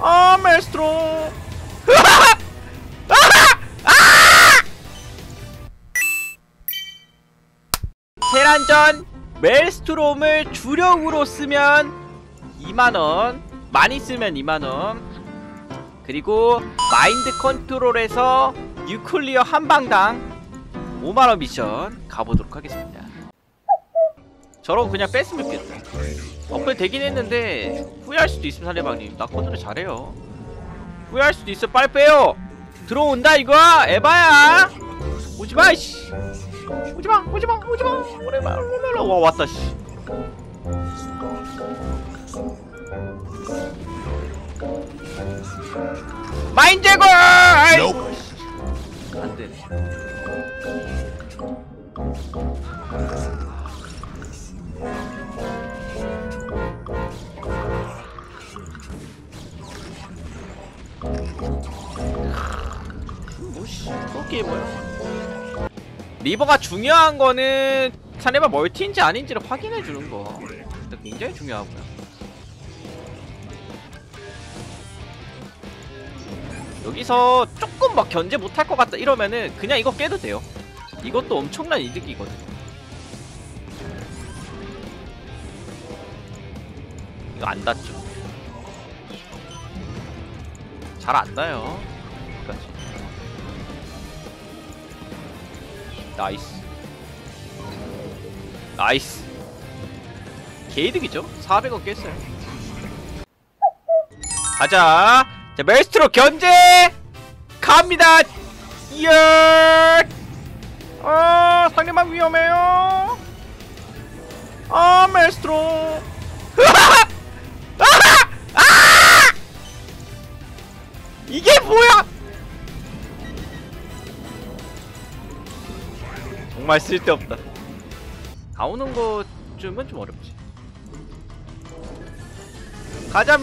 아 멜스트로. 테란전 멜스트롬을 주력으로 쓰면 2만원 많이 쓰면 2만원. 그리고 마인드 컨트롤에서 뉴클리어 한방당 5만원 미션 가보도록 하겠습니다 저러고 그냥 뺐으면 좋겠다. 업글 되긴 했는데 후회할 수도 있음 살레방님. 나 컨트롤 잘해요. 후회할 수도 있어. 빨리 빼요. 들어온다 이거. 에바야. 오지마 씨. 오지마 오지마 오지마. 오래마 오래마 와 왔다 씨. 마인 제거! 아이고 씨. 안 되네 뭐씨 그게 뭐야 리버가 중요한 거는 사네바 멀티인지 아닌지를 확인해 주는 거. 굉장히 중요하고요. 여기서 조금 막 견제 못할 것 같다 이러면은 그냥 이거 깨도 돼요. 이것도 엄청난 이득이거든 이거 안 닿죠 잘안 닿아요. 여기까지. Nice. Nice. 개이득이죠? 400원 깼어요. 가자. 자 Maelstrom 견제! 갑니다. 이어 어 상대방 위험해요. 아 Maelstrom 이게 뭐야? 정말 쓸데없다. 나오는 것쯤은 좀 어렵지. 가자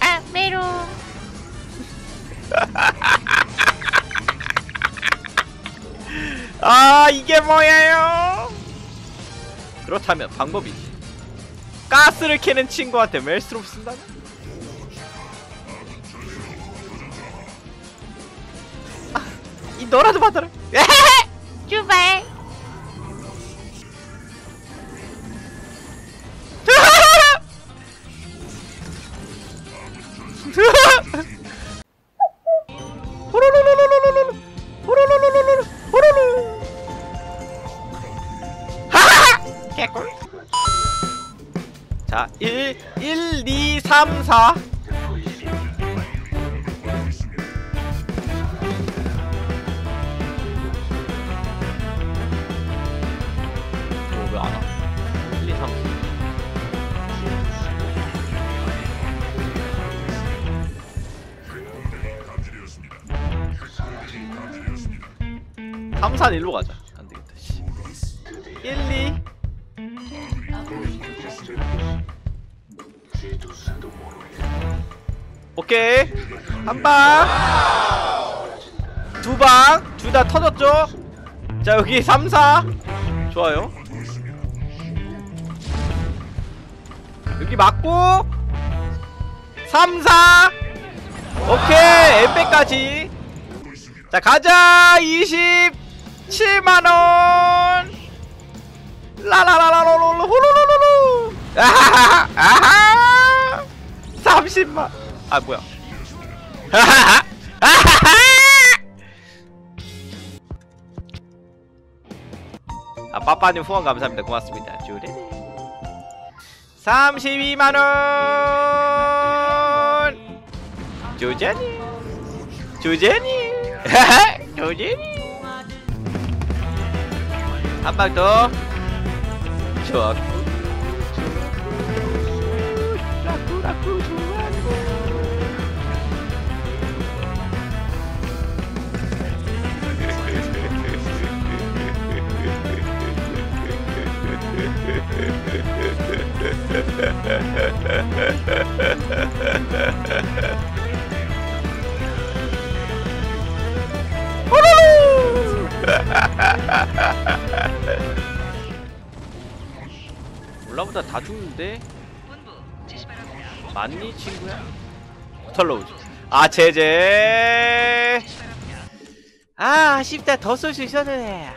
아, 메롱. 아 이게 뭐예요? 그렇다면 방법이 가스를 캐는 친구한테 멜스트롬 쓴다면? 아, 이 너라도 받아라. 주발. 자 1, 1, 2, 3, 4 어, 왜안 와? 1, 2, 3, 4 삼산 일로 가자. 안 되겠다. 씨. 1, 2. 오케이. 한 방. 두 방. 둘 다 터졌죠? 자, 여기 3, 4. 좋아요. 여기 맞고. 3, 4. 오케이. 엠백까지. 자 가자 27만원 라라라라로로 호로로로로 아하하 아하 30만 아 뭐야. 아 빠빠님 후원 감사합니다. 고맙습니다. 주레 32만 원! 조자니? 조제니? 조제니? 한 방 더. 좋았고 올라보다 다 죽는데? 맞니 친구야? 털러오지. 아 제제. 아 아쉽다. 더 쏠 수 있었는데